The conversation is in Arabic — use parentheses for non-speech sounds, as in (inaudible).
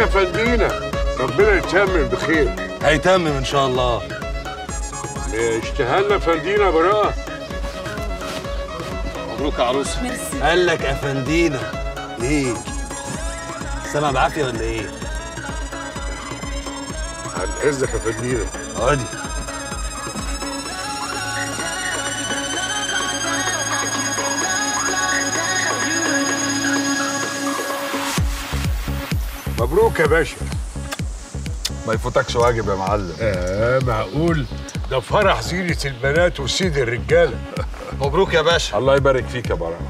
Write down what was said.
افندينا ربنا يتمم بخير. هيتمم إن شاء الله. اشتهلنا افندينا براءه مبروك يا عروسه ميرسي قال لك افندينا إيه؟ سامع بعافيه ولا إيه؟ عن اذنك يا فندينا. عادي مبروك يا باشا. ما يفوتكش واجب يا معلم. آه معقول. ده فرح زينة البنات وسيد الرجالة. (laughs) مبروك يا باشا. الله يبارك فيك يا براءة